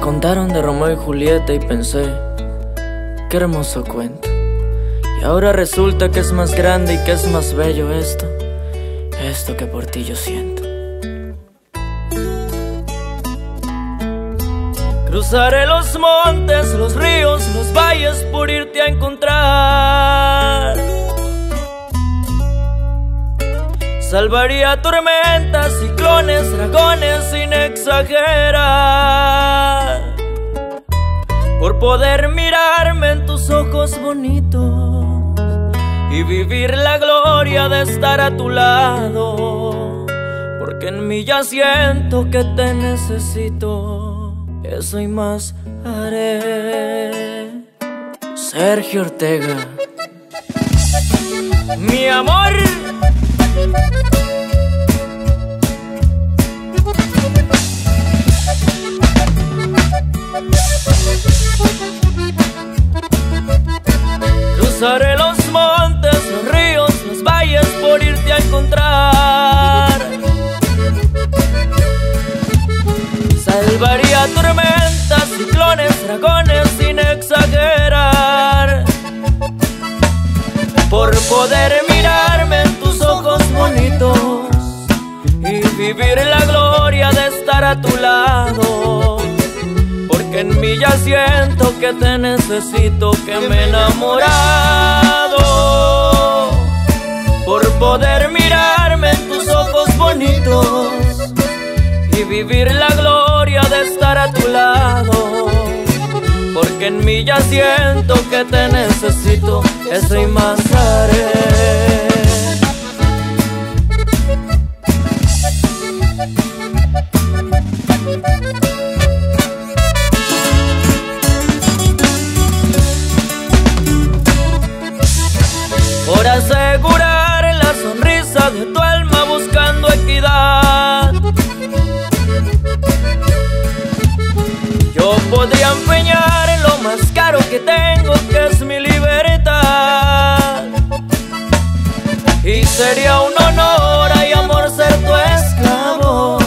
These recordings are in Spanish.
contaron de Romeo y Julieta y pensé, qué hermoso cuento. Y ahora resulta que es más grande y que es más bello esto, esto que por ti yo siento. Cruzaré los montes, los ríos, los valles por irte a encontrar. Salvaría tormentas, ciclones, dragones sin exagerar. Por poder mirarme en tus ojos bonitos y vivir la gloria de estar a tu lado. Porque en mí ya siento que te necesito, eso y más haré. Sergio Ortega, mi amor. Por poder mirarme en tus ojos bonitos y vivir la gloria de estar a tu lado. Porque en mí ya siento que te necesito, que me he enamorado. Por poder mirarme en tus ojos bonitos y vivir la gloria de estar a tu lado. En mí ya siento que te necesito, eso y más haré. Por asegurar la sonrisa de tu alma buscando equidad. Yo podría empeñar más caro que tengo, que es mi libertad. Y sería un honor y amor ser tu esclavo.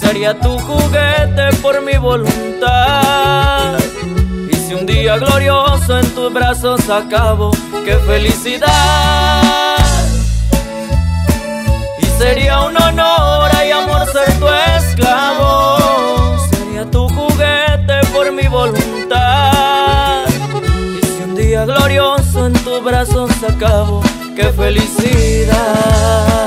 Sería tu juguete por mi voluntad. Y si un día glorioso en tus brazos acabo, qué felicidad. Y sería un honor en tus brazos acabo, qué felicidad.